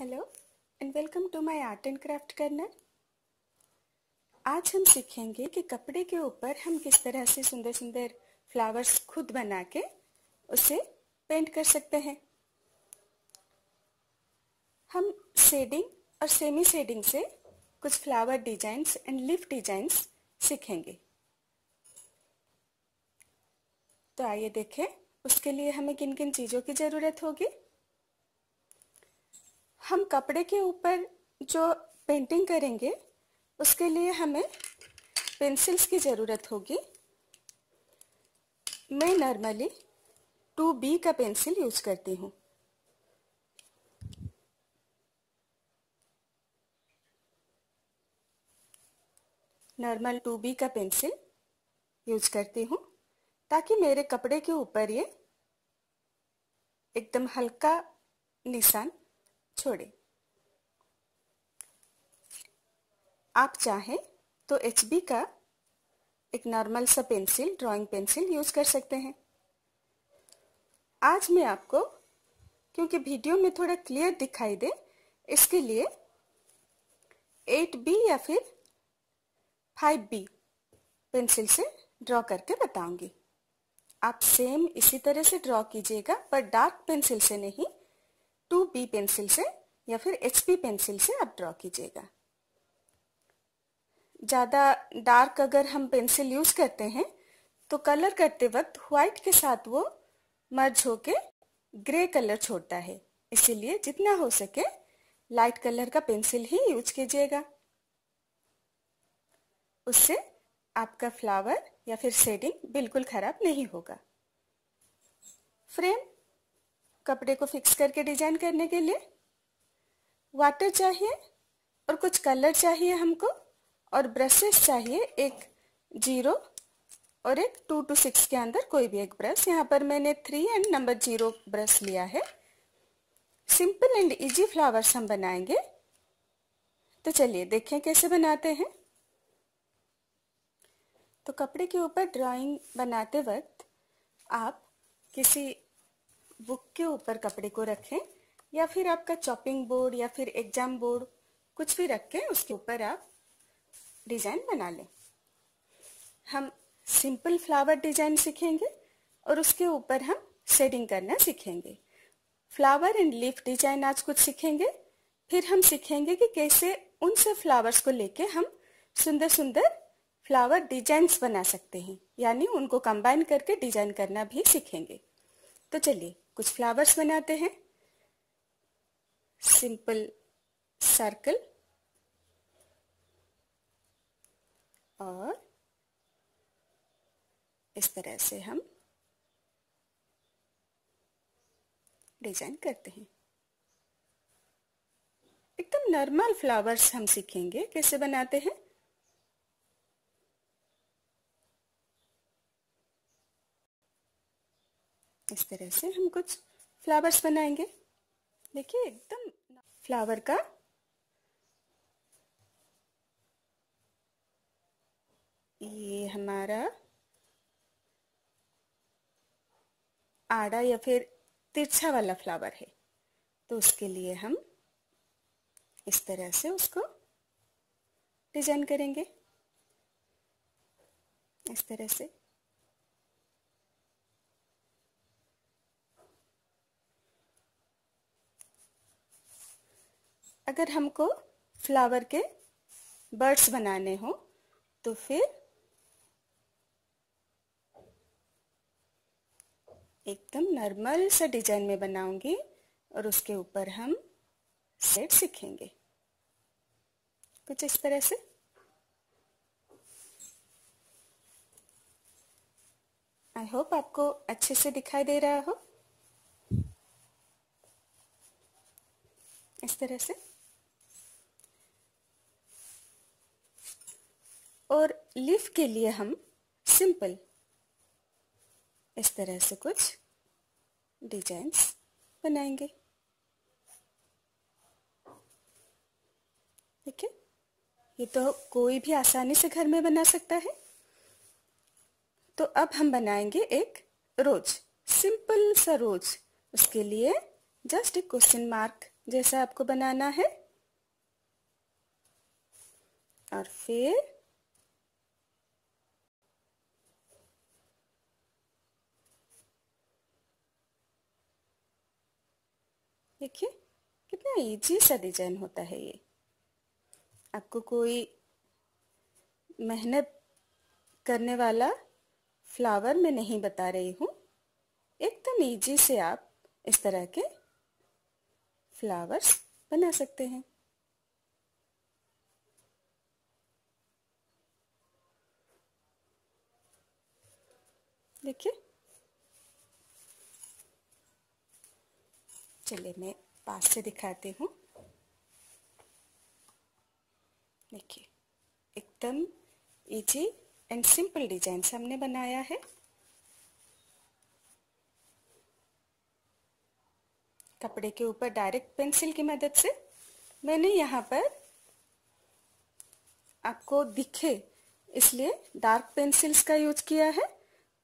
Hello and welcome to my art and craft corner आज हम सीखेंगे कि कपड़े के ऊपर हम किस तरह से सुंदर सुंदर फ्लावर्स खुद बना के उसे पेंट कर सकते हैं। हम शेडिंग और सेमी शेडिंग से कुछ flower designs and leaf designs सीखेंगे। तो आइए देखें, उसके लिए हमें किन किन चीज़ों की ज़रूरत होगी। हम कपड़े के ऊपर जो पेंटिंग करेंगे, उसके लिए हमें पेंसिल्स की ज़रूरत होगी। मैं नॉर्मली टू बी का पेंसिल यूज़ करती हूँ। नॉर्मल टू बी का पेंसिल यूज़ करती हूँ, ताकि मेरे कपड़े के ऊपर ये एकदम हल्का निशान छोड़े। आप चाहें तो एच बी का एक नॉर्मल सा पेंसिल ड्राइंग पेंसिल यूज़ कर सकते हैं। आज मैं आपको, क्योंकि वीडियो में थोड़ा क्लियर दिखाई दे, इसके लिए 8B या फिर 5B पेंसिल से ड्रॉ करके बताऊँगी। आप सेम इसी तरह से ड्रॉ कीजिएगा, पर डार्क पेंसिल से नहीं। टू बी पेंसिल से या फिर एचपी पेंसिल से आप ड्रॉ कीजिएगा। ज़्यादा डार्क अगर हम पेंसिल यूज़ करते हैं तो कलर करते वक्त व्हाइट के साथ वो मर्ज होके ग्रे कलर छोड़ता है। इसीलिए जितना हो सके लाइट कलर का पेंसिल ही यूज़ कीजिएगा। उससे आपका फ्लावर या फिर शेडिंग बिल्कुल खराब नहीं होगा। फ्रेम कपड़े को फिक्स करके डिज़ाइन करने के लिए। वाटर चाहिए और कुछ कलर चाहिए हमको और ब्रशेस चाहिए, एक ज़ीरो और एक टू टू सिक्स के अंदर कोई भी एक ब्रश यहाँ पर मैंने three and number zero brush लिया है। सिंपल एंड इजी फ्लावर्स हम बनाएँगे। तो चलिए देखें कैसे बनाते हैं। तो कपड़े के ऊपर ड्राइंग बनाते वक्त आप किसी बुक के ऊपर कपड़े को रखें, या फिर आपका चॉपिंग बोर्ड या फिर एग्ज़ाम बोर्ड कुछ भी रख के उसके ऊपर आप डिज़ाइन बना लें। हम सिंपल फ्लावर डिज़ाइन सीखेंगे, और उसके ऊपर हम शेडिंग करना सीखेंगे। फ्लावर एंड लीफ डिज़ाइन आज कुछ सीखेंगे। फिर हम सीखेंगे कि कैसे उन सब फ्लावर्स को लेके हम सुंदर सुंदर फ्लावर डिजाइन्स बना सकते हैं, यानी उनको कंबाइन करके डिज़ाइन करना भी सीखेंगे। तो चलिए कुछ फ्लावर्स बनाते हैं। सिंपल सर्कल और इस तरह से हम डिज़ाइन करते हैं। एकदम नॉर्मल फ्लावर्स हम सीखेंगे, कैसे बनाते हैं। इस तरह से हम कुछ फ्लावर्स बनाएँगे। देखिए, एकदम फ्लावर का ये हमारा आड़ा या फिर तिरछा वाला फ्लावर है। तो उसके लिए हम इस तरह से उसको डिज़ाइन करेंगे। इस तरह से अगर हमको फ्लावर के बर्ड्स बनाने हो तो फिर एकदम नॉर्मल सा डिज़ाइन में बनाऊँगी और उसके ऊपर हम सेट सीखेंगे। कुछ इस तरह से। आई होप आपको अच्छे से दिखाई दे रहा हो। इस तरह से। और लिफ के लिए हम सिंपल। इस तरह से कुछ डिजाइन्स बनाएँगे। ठीक है ये तो कोई भी आसानी से घर में बना सकता है। तो अब हम बनाएँगे एक रोज, सिंपल सा रोज। उसके लिए जस्ट एक क्वेश्चन मार्क जैसा आपको बनाना है। और फिर देखिए, कितना इजी सा डिज़ाइन होता है ये। आपको कोई मेहनत करने वाला फ्लावर में नहीं बता रही हूँ। एकदम इजी से आप इस तरह के फ्लावर्स बना सकते हैं। देखिए चलिए मैं पास से दिखाती हूँ। देखिए, एकदम इजी एंड सिंपल डिज़ाइन हमने बनाया है। कपड़े के ऊपर डायरेक्ट पेंसिल की मदद से मैंने यहाँ पर आपको दिखे, इसलिए डार्क पेंसिल्स का यूज़ किया है।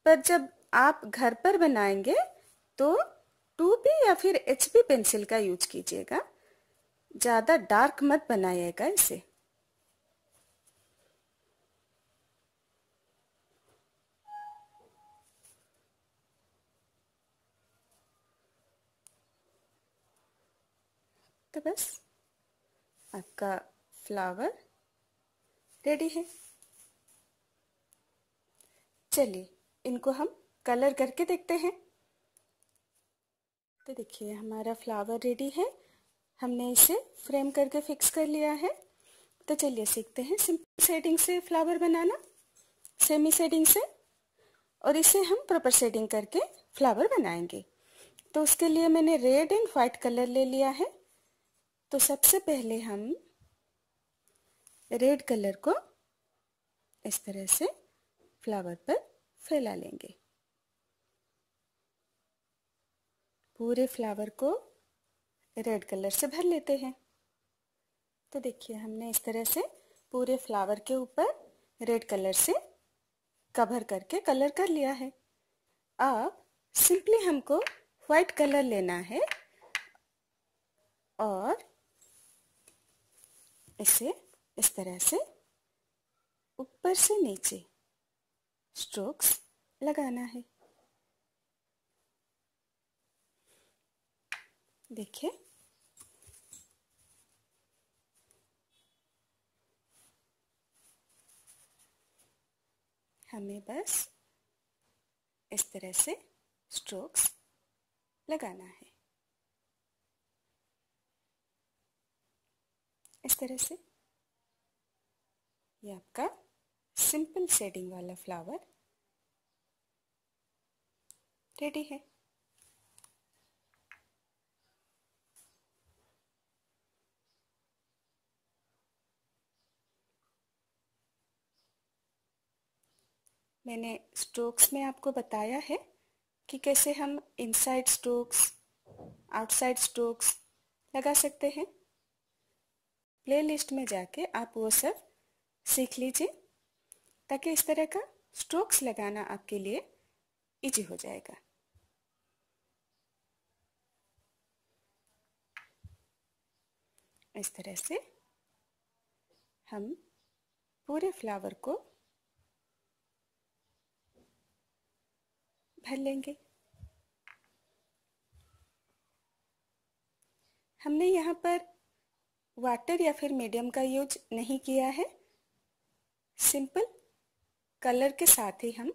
पर जब आप घर पर बनाएँगे तो टू बी या फिर एच बी पेंसिल का यूज़ कीजिएगा। ज़्यादा डार्क मत बनाइएगा इसे। तो बस, आपका फ्लावर रेडी है। चलिए, इनको हम कलर करके देखते हैं। तो देखिए, हमारा फ्लावर रेडी है। हमने इसे फ्रेम करके फिक्स कर लिया है। तो चलिए सीखते हैं सिंपल शेडिंग से फ्लावर बनाना। सेमी शेडिंग से। और इसे हम प्रॉपर शेडिंग करके फ्लावर बनाएँगे। तो उसके लिए मैंने रेड एंड व्हाइट कलर ले लिया है। तो सबसे पहले हम रेड कलर को इस तरह से फ्लावर पर फैला लेंगे। पूरे फ्लावर को रेड कलर से भर लेते हैं। तो देखिए, हमने इस तरह से पूरे फ्लावर के ऊपर रेड कलर से कवर करके कलर कर लिया है। अब सिंपली हमको व्हाइट कलर लेना है और इसे इस तरह से ऊपर से नीचे स्ट्रोक्स लगाना है। देखिए। हमें बस इस तरह से स्ट्रोक्स लगाना है। इस तरह से। ये आपका सिंपल शेडिंग वाला फ्लावर रेडी है। मैंने स्ट्रोक्स में आपको बताया है कि कैसे हम इनसाइड स्ट्रोक्स आउटसाइड स्ट्रोक्स लगा सकते हैं। प्ले लिस्ट में जाके आप वो सब सीख लीजिए, ताकि इस तरह का स्ट्रोक्स लगाना आपके लिए इजी हो जाएगा। इस तरह से हम पूरे फ्लावर को भर लेंगे। हमने यहाँ पर वाटर या फिर मीडियम का यूज़ नहीं किया है। सिंपल कलर के साथ ही हम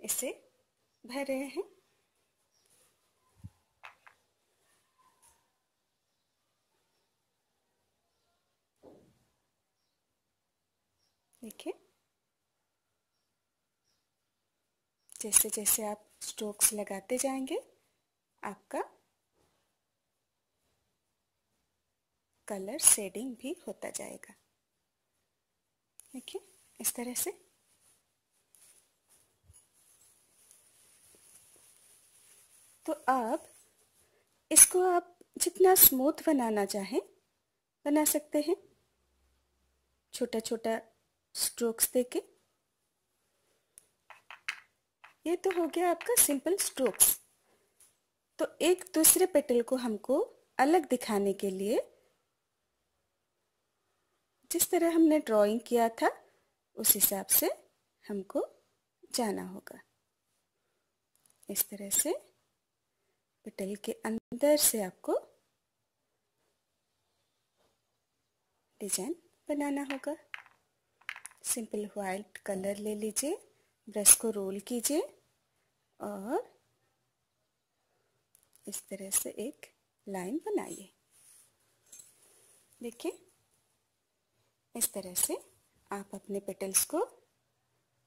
इसे भर रहे हैं। देखिए। जैसे जैसे आप स्ट्रोक्स लगाते जाएँगे, आपका कलर शेडिंग भी होता जाएगा। देखिए, इस तरह से। तो अब इसको आप जितना स्मूथ बनाना चाहें, बना सकते हैं। छोटा छोटा स्ट्रोक्स देके। ये तो हो गया आपका सिंपल स्ट्रोक्स तो एक दूसरे पेटल को हमको अलग दिखाने के लिए जिस तरह हमने ड्राइंग किया था, उस हिसाब से हमको जाना होगा। इस तरह से पेटल के अंदर से आपको डिज़ाइन बनाना होगा। सिंपल व्हाइट कलर ले लीजिए ब्रश को रोल कीजिए। और इस तरह से एक लाइन बनाइए। देखिए, इस तरह से आप अपने पेटल्स को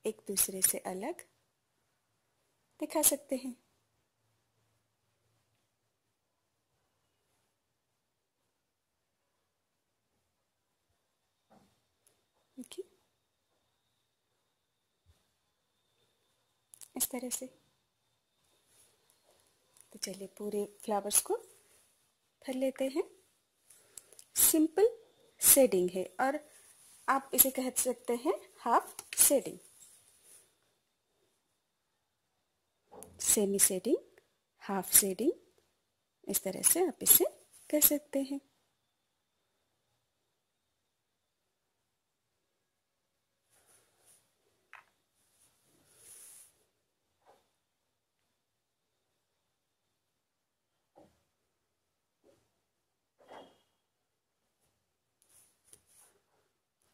एक दूसरे से अलग दिखा सकते हैं। देखिए, इस तरह से। चलिए पूरे फ्लावर्स को भर लेते हैं। सिंपल सेडिंग है और आप इसे कह सकते हैं half shading semi shading half shading इस तरह से आप इसे कह सकते हैं।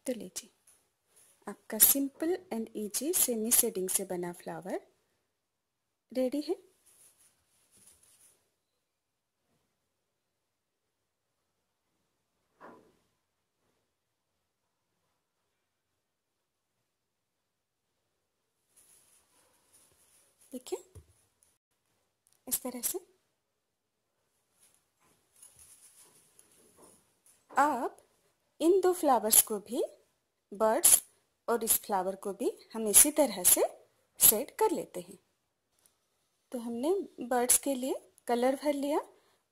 तो लीजिए। आपका simple and easy semi shading से बना फ्लावर रेडी है? देखिए। इस तरह से। आप इन दो फ्लावर्स को भी बर्ड्स और इस फ्लावर को भी हम इसी तरह से सेट कर लेते हैं। तो हमने बर्ड्स के लिए कलर भर लिया।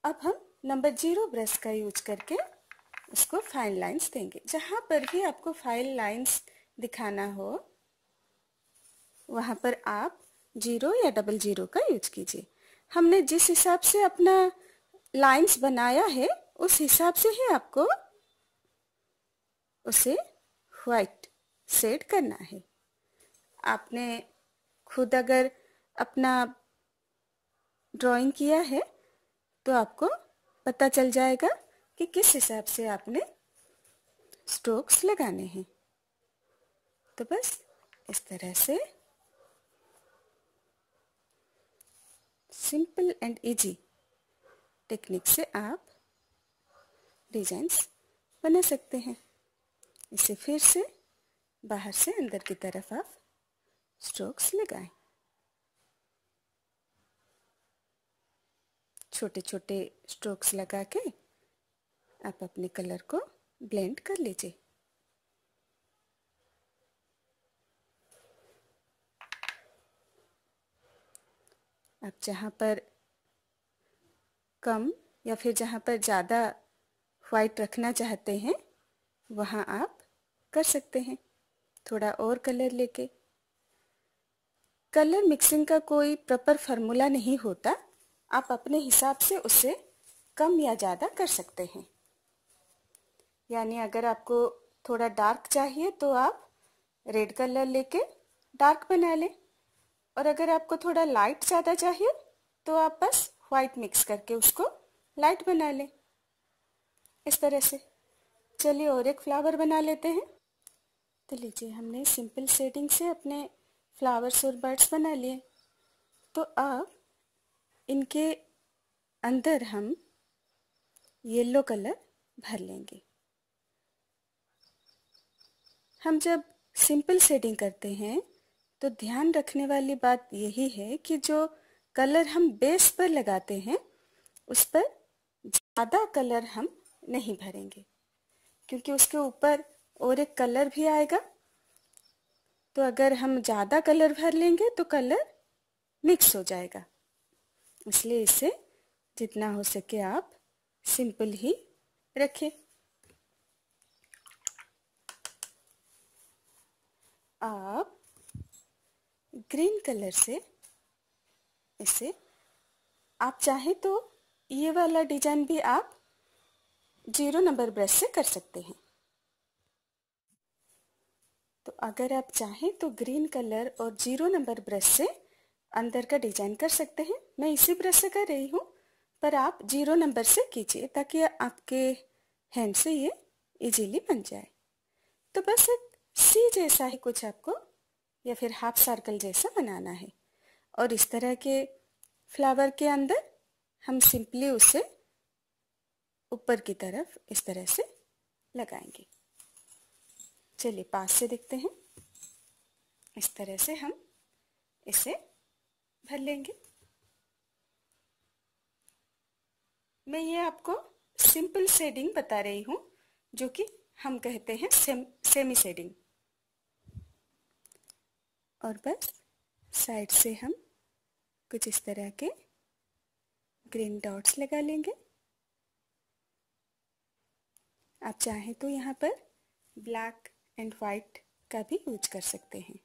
अब हम नंबर ज़ीरो ब्रश का यूज़ करके उसको फाइन लाइंस देंगे। जहाँ पर भी आपको फाइन लाइंस दिखाना हो, वहाँ पर आप ज़ीरो या डबल ज़ीरो का यूज़ कीजिए। हमने जिस हिसाब से अपना लाइंस बनाया है, उस हिसाब से ही आपको उसे व्हाइट सेट करना है। आपने खुद अगर अपना ड्राइंग किया है तो आपको पता चल जाएगा कि किस हिसाब से आपने स्ट्रोक्स लगाने हैं। तो बस इस तरह से सिंपल एंड इजी टेक्निक से आप डिजाइंस बना सकते हैं। इसे फिर से बाहर से अंदर की तरफ़ आप स्ट्रोक्स लगाएँ। छोटे छोटे स्ट्रोक्स लगा के आप अपने कलर को ब्लेंड कर लीजिए। आप जहाँ पर कम या फिर जहाँ पर ज़्यादा वाइट रखना चाहते हैं वहाँ आप कर सकते हैं। थोड़ा और कलर लेके। कलर मिक्सिंग का कोई प्रॉपर फार्मूला नहीं होता। आप अपने हिसाब से उसे कम या ज़्यादा कर सकते हैं। यानी अगर आपको थोड़ा डार्क चाहिए तो आप रेड कलर लेके डार्क बना लें। और अगर आपको थोड़ा लाइट ज़्यादा चाहिए तो आप बस वाइट मिक्स करके उसको लाइट बना लें। इस तरह से। चलिए और एक फ्लावर बना लेते हैं। तो लीजिए हमने सिंपल सेटिंग से अपने फ्लावर्स और बर्ड्स बना लिए। तो अब इनके अंदर हम येलो कलर भर लेंगे। हम जब सिंपल शेडिंग करते हैं तो ध्यान रखने वाली बात यही है कि जो कलर हम बेस पर लगाते हैं, उस पर ज़्यादा कलर हम नहीं भरेंगे। क्योंकि उसके ऊपर और एक कलर भी आएगा। तो अगर हम ज़्यादा कलर भर लेंगे तो कलर मिक्स हो जाएगा। इसलिए इसे जितना हो सके आप सिंपल ही रखें। आप ग्रीन कलर से इसे, आप चाहें तो ये वाला डिज़ाइन भी आप ज़ीरो नंबर ब्रश से कर सकते हैं। तो अगर आप चाहें तो ग्रीन कलर और ज़ीरो नंबर ब्रश से अंदर का डिज़ाइन कर सकते हैं। मैं इसी ब्रश से कर रही हूँ, पर आप ज़ीरो नंबर से कीजिए ताकि आपके हैंड से ये इजीली बन जाए। तो बस एक सी जैसा ही कुछ आपको या फिर हाफ़ सर्कल जैसा बनाना है। और इस तरह के फ्लावर के अंदर हम सिंपली उसे ऊपर की तरफ़ इस तरह से लगाएँगे। चलिए पास से देखते हैं। इस तरह से हम इसे भर लेंगे। मैं ये आपको सिंपल शेडिंग बता रही हूँ, जो कि हम कहते हैं सेम, सेमी शेडिंग। और बस साइड से हम कुछ इस तरह के ग्रीन डॉट्स लगा लेंगे। आप चाहें तो यहाँ पर ब्लैक एंड वाइट का भी यूज़ कर सकते हैं।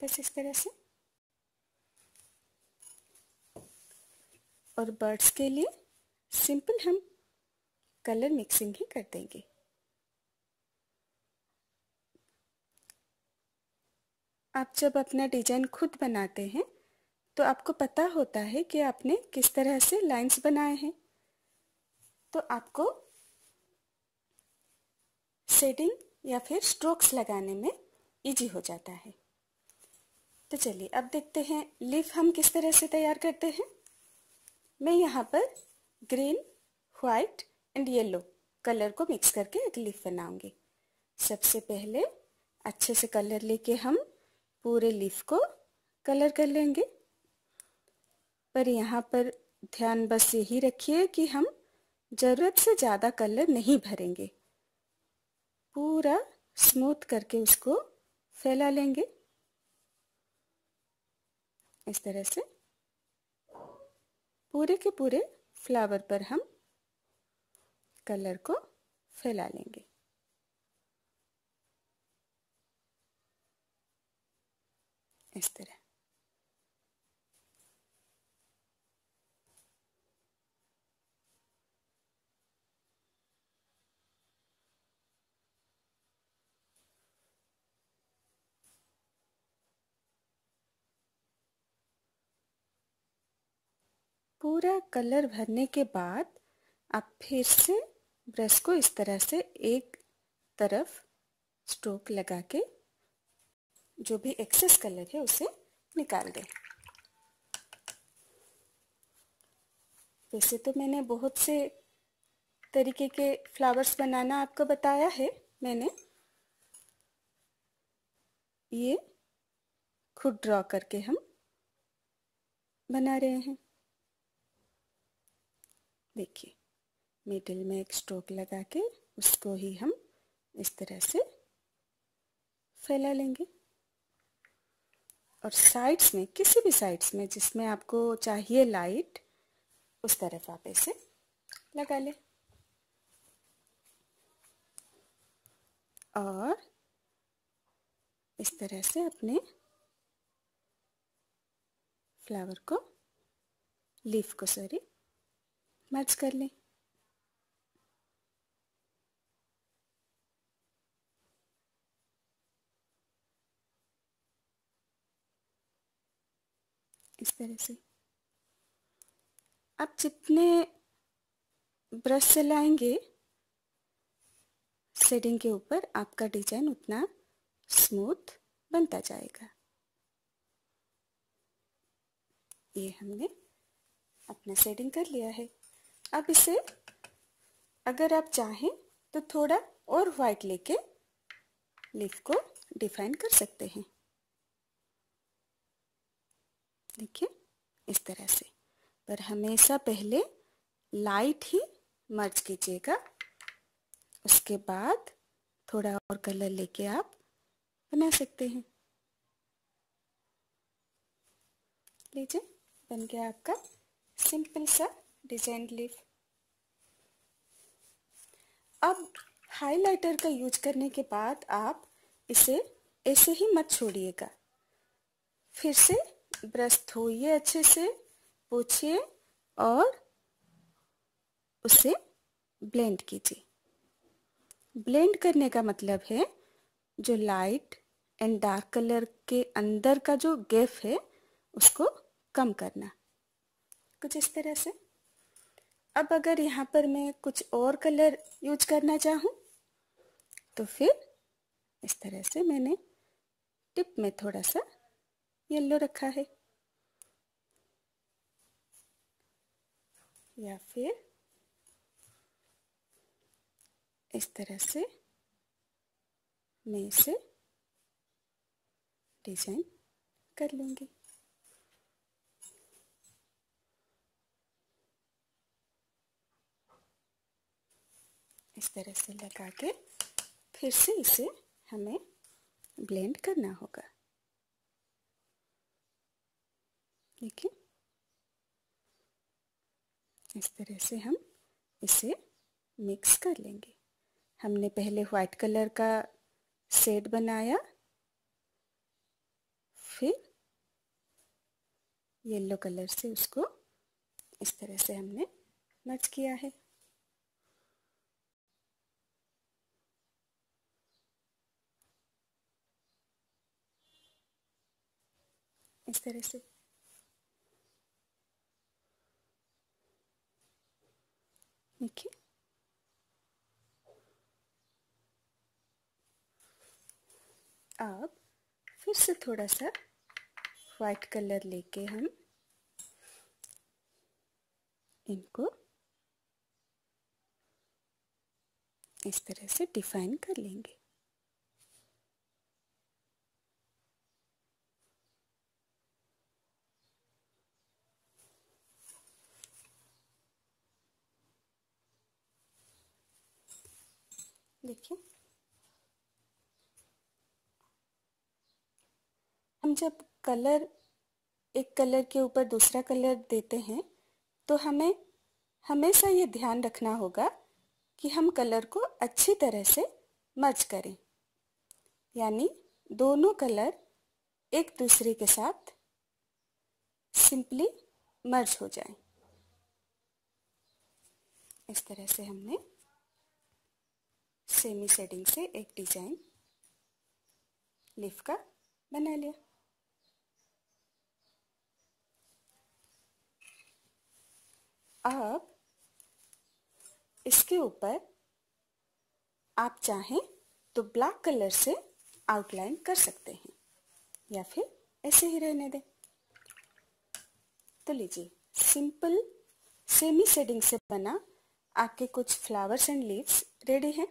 बस इस तरह से। और बर्ड्स के लिए सिंपल हम कलर मिक्सिंग ही कर देंगे। आप जब अपना डिज़ाइन खुद बनाते हैं तो आपको पता होता है कि आपने किस तरह से लाइंस बनाए हैं। तो आपको शेडिंग या फिर स्ट्रोक्स लगाने में इजी हो जाता है। तो चलिए, अब देखते हैं लीफ हम किस तरह से तैयार करते हैं। मैं यहाँ पर green white and yellow colour को मिक्स करके एक लीफ बनाऊँगी। सबसे पहले अच्छे से कलर लेके हम पूरे लीफ को कलर कर लेंगे। पर यहाँ पर ध्यान बस यही रखिए कि हम ज़रूरत से ज़्यादा कलर नहीं भरेंगे। पूरा स्मूथ करके उसको फैला लेंगे। इस तरह से पूरे के पूरे फ्लावर पर हम कलर को फैला लेंगे। इस तरह। पूरा कलर भरने के बाद आप फिर से ब्रश को इस तरह से एक तरफ़ स्ट्रोक लगा के जो भी एक्सेस कलर है उसे निकाल दें। वैसे तो मैंने बहुत से तरीके के फ्लावर्स बनाना आपको बताया है मैंने। ये खुद ड्रॉ करके हम बना रहे हैं। देखिए मिडिल में एक स्ट्रोक लगा के उसको ही हम इस तरह से फैला लेंगे। और साइड्स में, किसी भी साइड्स में जिसमें आपको चाहिए लाइट उस तरफ़ आप इसे लगा लें। और इस तरह से अपने फ्लावर को लीफ को सॉरी मैच कर लें। इस तरह से। आप जितने ब्रश से लाएँगे शेडिंग के ऊपर आपका डिज़ाइन उतना स्मूथ बनता जाएगा। ये हमने अपना शेडिंग कर लिया है। अब इसे अगर आप चाहें तो थोड़ा और वाइट लेके लीफ को डिफाइन कर सकते हैं। देखिए, इस तरह से। पर हमेशा पहले लाइट ही मर्ज कीजिएगा। उसके बाद थोड़ा और कलर लेके आप बना सकते हैं। लीजिए, बन गया आपका सिंपल सा डिज़ाइन लीफ। अब हाइलाइटर का यूज़ करने के बाद आप इसे, ऐसे ही मत छोड़िएगा। फिर से ब्रश धोइए अच्छे से, पोछिए और उसे ब्लेंड कीजिए। ब्लेंड करने का मतलब है जो लाइट एंड डार्क कलर के अंदर का जो गैप है, उसको कम करना। कुछ इस तरह से। अब अगर यहाँ पर मैं कुछ और कलर यूज़ करना चाहूँ तो फिर इस तरह से मैंने टिप में थोड़ा सा येलो रखा है। या फिर इस तरह से मैं इसे डिज़ाइन कर लूँगी। इस तरह से लगा के फिर से इसे हमें ब्लेंड करना होगा। देखिए। इस तरह से हम इसे मिक्स कर लेंगे। हमने पहले व्हाइट कलर का सेट बनाया। फिर येलो कलर से उसको इस तरह से हमने मच किया है। इस तरह से देखिए अब फिर से थोड़ा सा वाइट कलर लेके हम इनको इस तरह से डिफाइन कर लेंगे। देखिए। हम जब कलर, एक कलर के ऊपर दूसरा कलर देते हैं तो हमें, हमेशा ये ध्यान रखना होगा कि हम कलर को अच्छी तरह से मर्ज करें। यानी दोनों कलर एक दूसरे के साथ सिंपली मर्ज हो जाए। इस तरह से हमने सेमी शेडिंग से एक डिज़ाइन लीफ का बना लिया। अब इसके ऊपर आप चाहें तो ब्लैक कलर से आउटलाइन कर सकते हैं या फिर ऐसे ही रहने दें। तो लीजिए, सिंपल सेमी शेडिंग से बना आपके कुछ फ्लावर्स एंड लीव्स रेडी हैं।